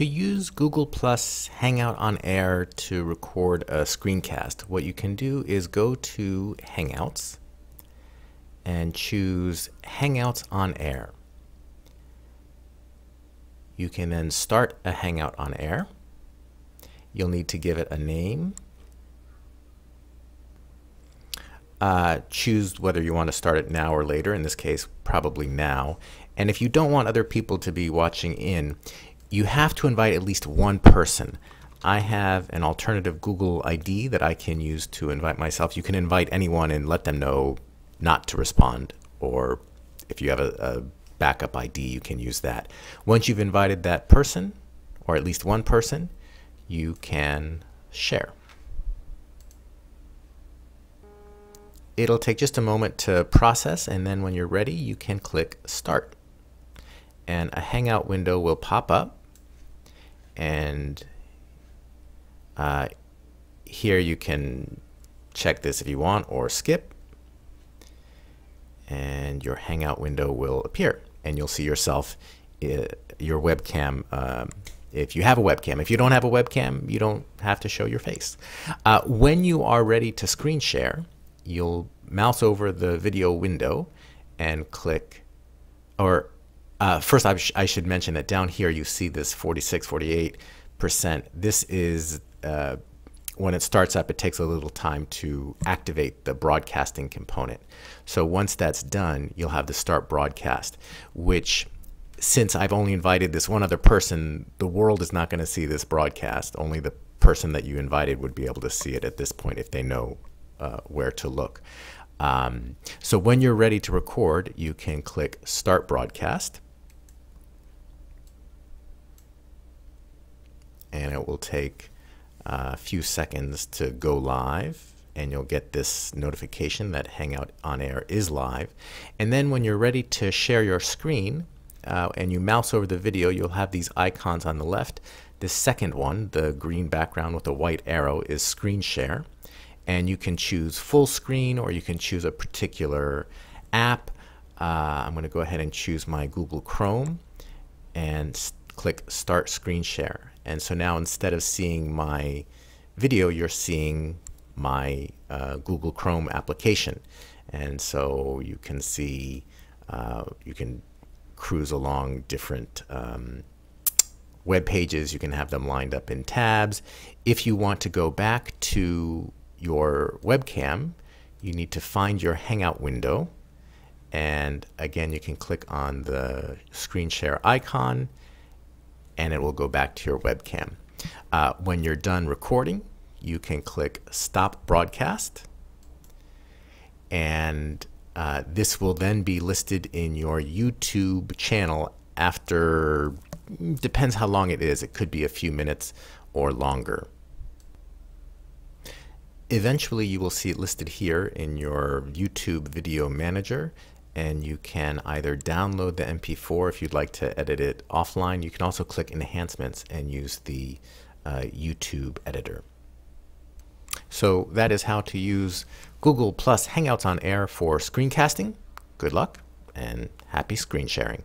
to use Google Plus Hangout on Air to record a screencast, what you can do is go to Hangouts and choose Hangouts on Air. You can then start a Hangout on Air. You'll need to give it a name. Uh, choose whether you want to start it now or later. In this case, probably now. And if you don't want other people to be watching in, you have to invite at least one person. I have an alternative Google ID that I can use to invite myself. You can invite anyone and let them know not to respond, or if you have a, a backup ID, you can use that. Once you've invited that person, or at least one person, you can share. It'll take just a moment to process, and then when you're ready, you can click Start. And a Hangout window will pop up, and uh, here you can check this if you want or skip and your Hangout window will appear and you'll see yourself, uh, your webcam, um, if you have a webcam. If you don't have a webcam, you don't have to show your face. Uh, when you are ready to screen share, you'll mouse over the video window and click, or uh, first I, sh I, should mention that down here you see this 46, 48%. This is uh, when it starts up, it takes a little time to activate the broadcasting component. So once that's done, you'll have the start broadcast, which since I've only invited this one other person, the world is not going to see this broadcast. Only the person that you invited would be able to see it at this point if they know uh, where to look. Um, so when you're ready to record, you can click Start Broadcast. And it will take a few seconds to go live and you'll get this notification that Hangout on Air is live. And then when you're ready to share your screen uh, and you mouse over the video, you'll have these icons on the left. The second one, the green background with a white arrow, is screen share. And you can choose full screen or you can choose a particular app. Uh, I'm going to go ahead and choose my Google Chrome and click Start Screen Share. And so now instead of seeing my video, you're seeing my uh, Google Chrome application. And so you can see, uh, you can cruise along different um, web pages. You can have them lined up in tabs. If you want to go back to your webcam, you need to find your Hangout window. And again, you can click on the screen share icon and it will go back to your webcam. Uh, when you're done recording, you can click Stop Broadcast, and uh, this will then be listed in your YouTube channel after, depends how long it is, it could be a few minutes or longer. Eventually, you will see it listed here in your YouTube Video Manager, and you can either download the MP4 if you'd like to edit it offline. You can also click enhancements and use the uh, YouTube editor. So that is how to use Google Plus Hangouts on Air for screencasting. Good luck and happy screen sharing.